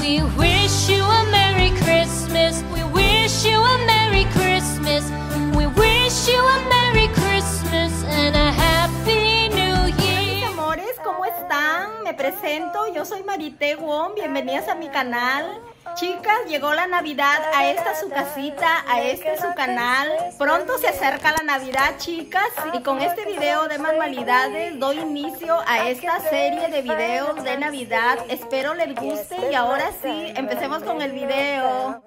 We wish you a Merry Christmas. We wish you a Merry Christmas. We wish you a Merry Christmas and a Happy New Year. amores, ¿cómo están? Me presento, yo soy Marité Wong, bienvenidas a mi canal. Chicas, llegó la Navidad, a esta su casita, a este su canal. Pronto se acerca la Navidad, chicas, y con este video de manualidades doy inicio a esta serie de videos de Navidad. Espero les guste y ahora sí, empecemos con el video.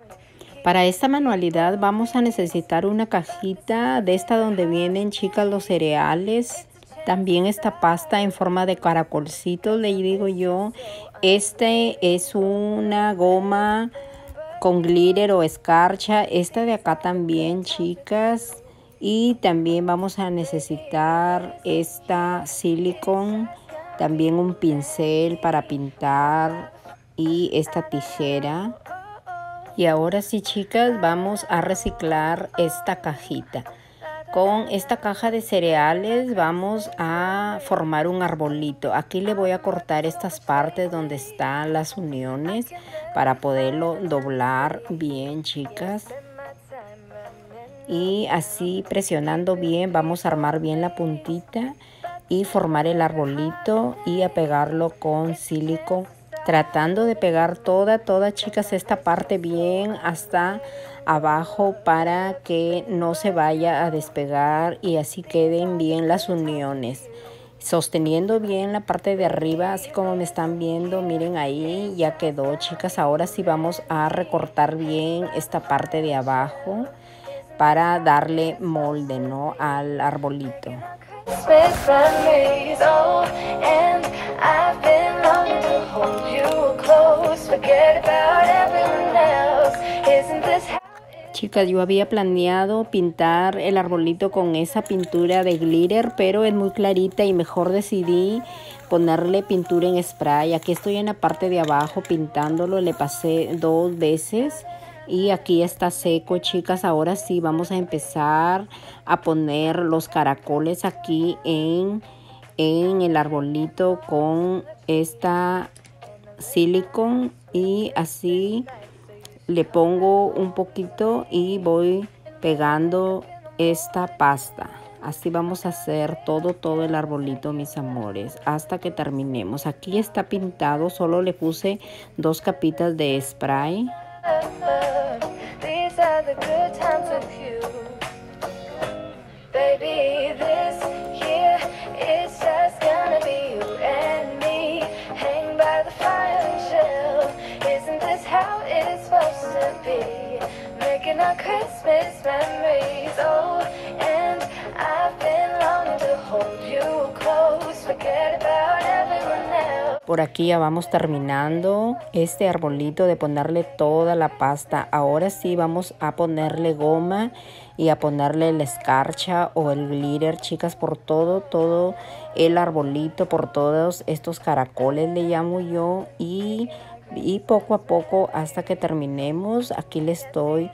Para esta manualidad vamos a necesitar una cajita de esta donde vienen chicas los cereales. También esta pasta en forma de caracolcitos, le digo yo. Este es una goma con glitter o escarcha. Esta de acá también, chicas. Y también vamos a necesitar esta silicon. También un pincel para pintar. Y esta tijera. Y ahora sí, chicas, vamos a reciclar esta cajita. Con esta caja de cereales vamos a formar un arbolito. Aquí le voy a cortar estas partes donde están las uniones para poderlo doblar bien, chicas. Y así presionando bien vamos a armar bien la puntita y formar el arbolito y a pegarlo con silicón tratando de pegar toda, toda chicas esta parte bien hasta abajo para que no se vaya a despegar y así queden bien las uniones. Sosteniendo bien la parte de arriba, así como me están viendo, miren ahí, ya quedó chicas. Ahora sí vamos a recortar bien esta parte de abajo para darle molde, ¿no? Al arbolito. Chicas, yo había planeado pintar el arbolito con esa pintura de glitter, pero es muy clarita y mejor decidí ponerle pintura en spray. Aquí estoy en la parte de abajo pintándolo, le pasé dos veces y aquí está seco, chicas. Ahora sí vamos a empezar a poner los caracoles aquí en, en el arbolito con esta silicon y así le pongo un poquito y voy pegando esta pasta. Así vamos a hacer todo, todo el arbolito, mis amores, hasta que terminemos. Aquí está pintado, solo le puse dos capitas de spray. Por aquí ya vamos terminando este arbolito de ponerle toda la pasta. Ahora sí vamos a ponerle goma y a ponerle la escarcha o el glitter, chicas, por todo, todo el arbolito, por todos estos caracoles le llamo yo. Y, y poco a poco hasta que terminemos, aquí le estoy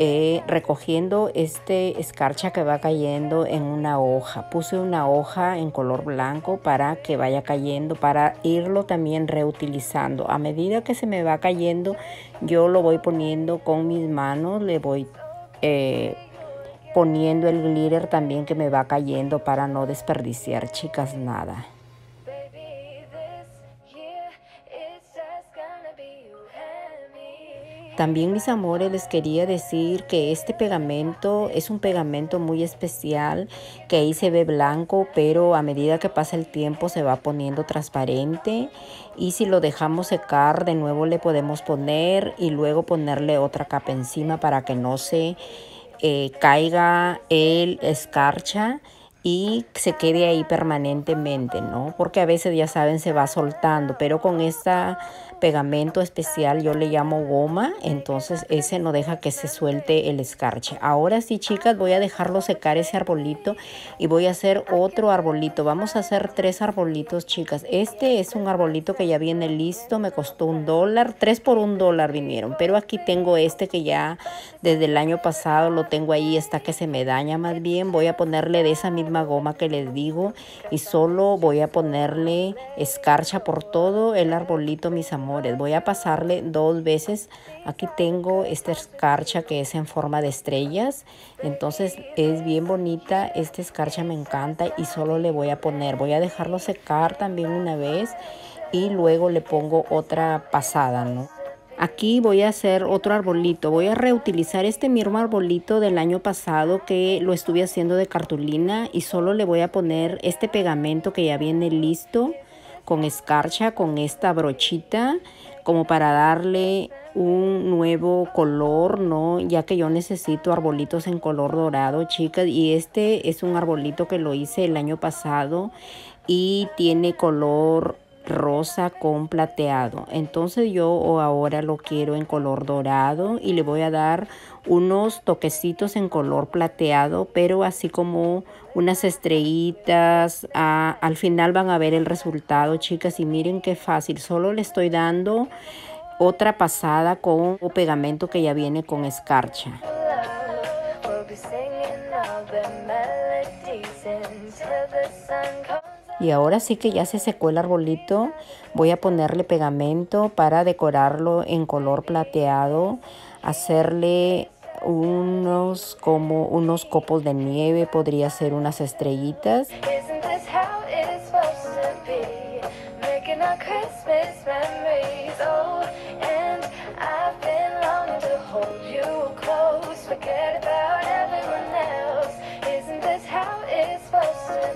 eh, recogiendo este escarcha que va cayendo en una hoja. Puse una hoja en color blanco para que vaya cayendo, para irlo también reutilizando. A medida que se me va cayendo, yo lo voy poniendo con mis manos, le voy eh, poniendo el glitter también que me va cayendo para no desperdiciar, chicas, nada. También mis amores les quería decir que este pegamento es un pegamento muy especial que ahí se ve blanco pero a medida que pasa el tiempo se va poniendo transparente y si lo dejamos secar de nuevo le podemos poner y luego ponerle otra capa encima para que no se eh, caiga el escarcha y se quede ahí permanentemente, ¿no? Porque a veces ya saben se va soltando, pero con este pegamento especial yo le llamo goma, entonces ese no deja que se suelte el escarche. Ahora sí, chicas, voy a dejarlo secar ese arbolito y voy a hacer otro arbolito. Vamos a hacer tres arbolitos, chicas. Este es un arbolito que ya viene listo, me costó un dólar, tres por un dólar vinieron, pero aquí tengo este que ya desde el año pasado lo tengo ahí hasta que se me daña más bien. Voy a ponerle de esa misma goma que les digo y solo voy a ponerle escarcha por todo el arbolito, mis amores. Voy a pasarle dos veces. Aquí tengo esta escarcha que es en forma de estrellas. Entonces es bien bonita. Esta escarcha me encanta y solo le voy a poner. Voy a dejarlo secar también una vez y luego le pongo otra pasada, ¿no? Aquí voy a hacer otro arbolito. Voy a reutilizar este mismo arbolito del año pasado que lo estuve haciendo de cartulina y solo le voy a poner este pegamento que ya viene listo con escarcha, con esta brochita, como para darle un nuevo color, ¿no? Ya que yo necesito arbolitos en color dorado, chicas. Y este es un arbolito que lo hice el año pasado y tiene color rosa con plateado. Entonces yo ahora lo quiero en color dorado y le voy a dar unos toquecitos en color plateado, pero así como unas estrellitas. Ah, al final van a ver el resultado, chicas, y miren qué fácil. Solo le estoy dando otra pasada con un pegamento que ya viene con escarcha. Y ahora sí que ya se secó el arbolito, voy a ponerle pegamento para decorarlo en color plateado, hacerle unos como unos copos de nieve, podría ser unas estrellitas.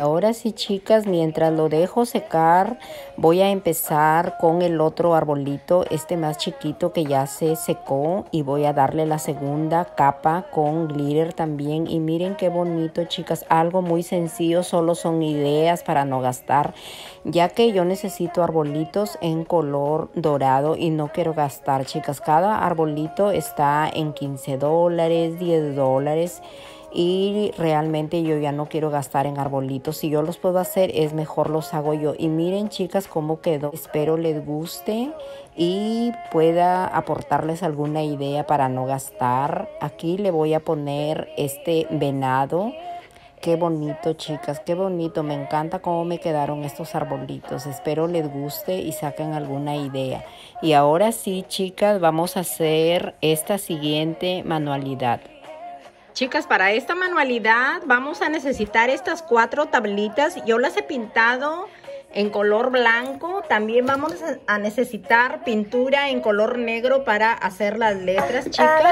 Ahora sí, chicas, mientras lo dejo secar, voy a empezar con el otro arbolito, este más chiquito que ya se secó y voy a darle la segunda capa con glitter también. Y miren qué bonito, chicas, algo muy sencillo, solo son ideas para no gastar, ya que yo necesito arbolitos en color dorado y no quiero gastar, chicas. Cada arbolito está en 15 dólares, 10 dólares y realmente yo ya no quiero gastar en arbolitos. Si yo los puedo hacer, es mejor los hago yo. Y miren, chicas, cómo quedó. Espero les guste y pueda aportarles alguna idea para no gastar. Aquí le voy a poner este venado. Qué bonito, chicas, qué bonito. Me encanta cómo me quedaron estos arbolitos. Espero les guste y saquen alguna idea. Y ahora sí, chicas, vamos a hacer esta siguiente manualidad. Chicas, para esta manualidad vamos a necesitar estas cuatro tablitas. Yo las he pintado en color blanco. También vamos a necesitar pintura en color negro para hacer las letras, chicas.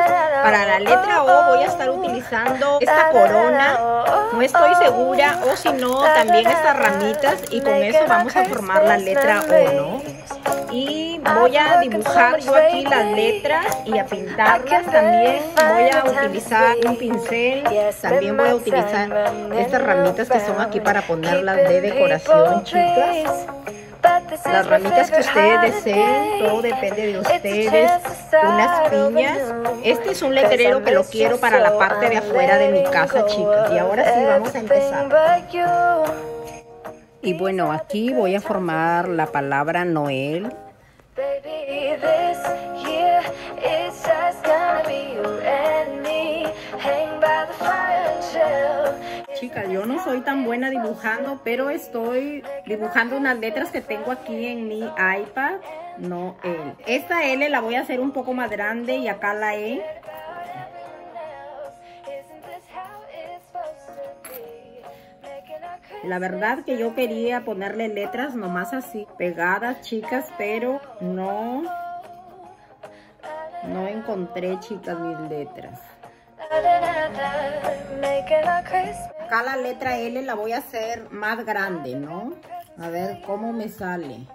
Para la letra O voy a estar utilizando esta corona. No estoy segura. O si no, también estas ramitas. Y con eso vamos a formar la letra O, ¿no? Voy a dibujar yo aquí las letras y a pintarlas también. voy a utilizar un pincel también voy a utilizar estas ramitas que son aquí para ponerlas de decoración chicas. Las ramitas que ustedes deseen, todo depende de ustedes, unas piñas. Este es un letrero que lo quiero para la parte de afuera de mi casa, chicas. Y ahora sí vamos a empezar. Y bueno, aquí voy a formar la palabra Noel. This year it's just gonna be you and me. Hang by the fire and chill. Chicas, yo no soy tan buena dibujando, pero estoy dibujando unas letras que tengo aquí en mi iPad. Noel. Esta L la voy a hacer un poco más grande y acá la E. La verdad que yo quería ponerle letras nomás así, pegadas, chicas, pero no, no encontré, chicas, mis letras. Acá la letra L la voy a hacer más grande, ¿no? A ver cómo me sale.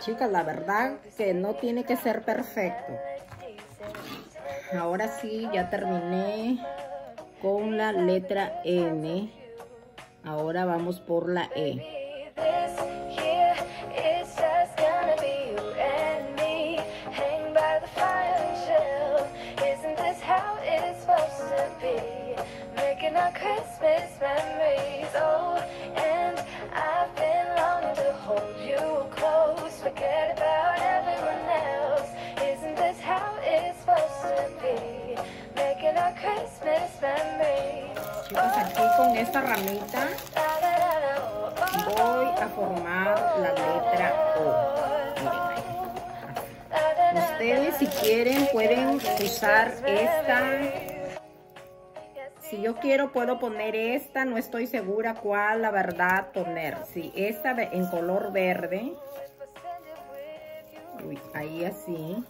Chicas, la verdad que no tiene que ser perfecto. Ahora sí, ya terminé con la letra N. Ahora vamos por la E. con esta ramita. Voy a formar la letra O. Ustedes si quieren pueden usar esta. Si yo quiero puedo poner esta, no estoy segura cuál la verdad poner. Si esta en color verde. Uy, ahí así.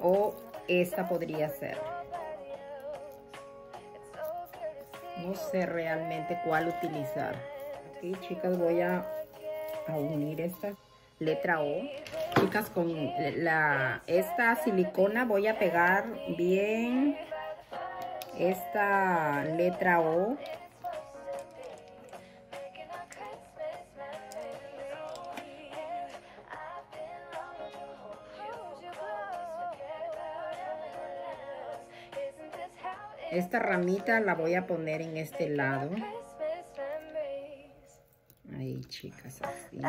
O esta podría ser. No sé realmente cuál utilizar. Aquí chicas voy a, a unir esta letra O. Chicas, con la, esta silicona voy a pegar bien esta letra O. Esta ramita la voy a poner en este lado. Ahí, chicas, así.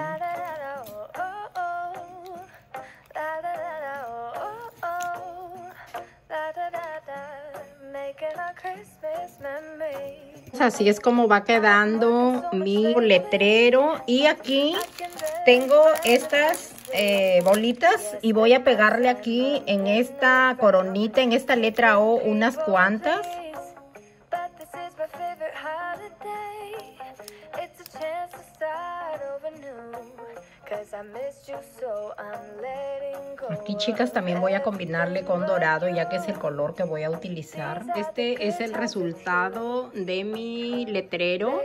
Así es como va quedando mi letrero. Y aquí tengo estas eh, bolitas y voy a pegarle aquí en esta coronita, en esta letra O, unas cuantas. Aquí chicas también voy a combinarle con dorado ya que es el color que voy a utilizar. Este es el resultado de mi letrero.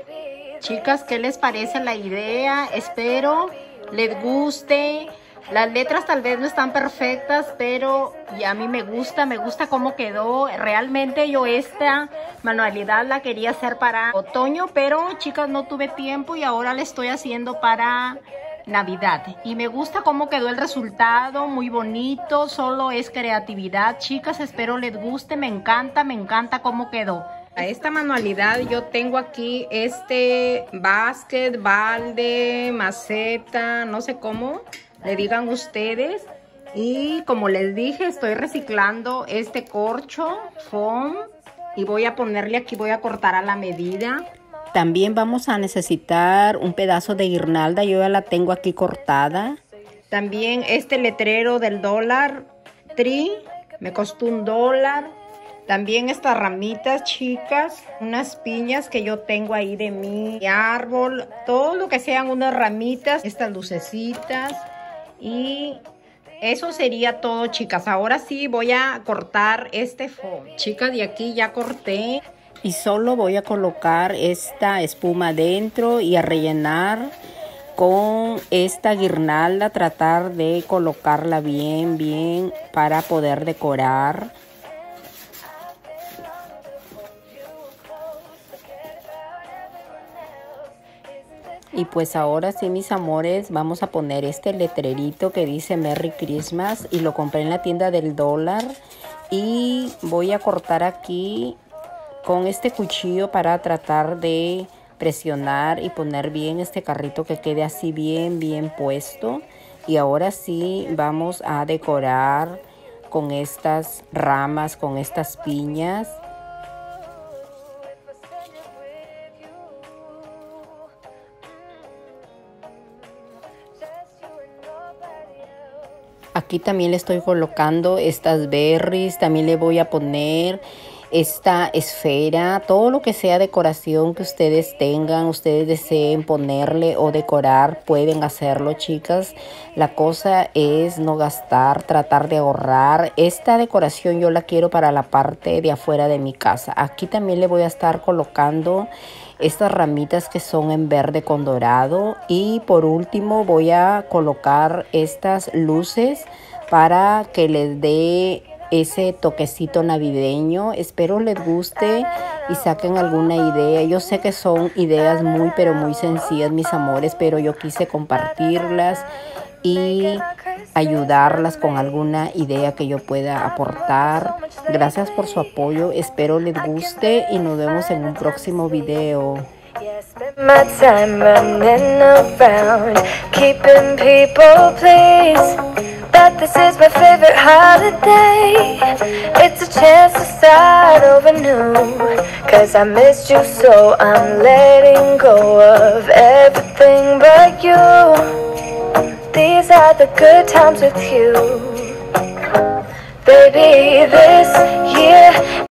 Chicas, ¿qué les parece la idea? Espero les guste. Las letras tal vez no están perfectas, pero ya a mí me gusta, me gusta cómo quedó. Realmente yo esta manualidad la quería hacer para otoño, pero chicas no tuve tiempo y ahora la estoy haciendo para Navidad. Y me gusta cómo quedó el resultado, muy bonito, solo es creatividad. Chicas, espero les guste, me encanta, me encanta cómo quedó. A esta manualidad yo tengo aquí este básquet, balde, maceta, no sé cómo le digan ustedes. Y como les dije, estoy reciclando este corcho foam y voy a ponerle aquí, voy a cortar a la medida. También vamos a necesitar un pedazo de guirnalda, yo ya la tengo aquí cortada. También este letrero del dólar tree, me costó un dólar. También estas ramitas chicas, unas piñas que yo tengo ahí de mi árbol, todo lo que sean unas ramitas, estas lucecitas y eso sería todo chicas. Ahora sí voy a cortar este foam. Chicas, de aquí ya corté. Y solo voy a colocar esta espuma dentro y a rellenar con esta guirnalda. Tratar de colocarla bien, bien para poder decorar. Y pues ahora sí, mis amores, vamos a poner este letrerito que dice Merry Christmas y lo compré en la tienda del dólar. Y voy a cortar aquí con este cuchillo para tratar de presionar y poner bien este carrito que quede así bien, bien puesto. Y ahora sí vamos a decorar con estas ramas, con estas piñas. Aquí también le estoy colocando estas berries, también le voy a poner esta esfera, todo lo que sea decoración que ustedes tengan, ustedes deseen ponerle o decorar, pueden hacerlo chicas. La cosa es no gastar, tratar de ahorrar. Esta decoración yo la quiero para la parte de afuera de mi casa. Aquí también le voy a estar colocando estas ramitas que son en verde con dorado y por último voy a colocar estas luces para que les dé ese toquecito navideño. Espero les guste y saquen alguna idea. Yo sé que son ideas muy pero muy sencillas, mis amores, pero yo quise compartirlas y ayudarlas con alguna idea que yo pueda aportar. Gracias por su apoyo, espero les guste y nos vemos en un próximo video. Yeah. That this is my favorite holiday. It's a chance to start over new. Cause I missed you, so I'm letting go of everything but you. These are the good times with you. Baby, this year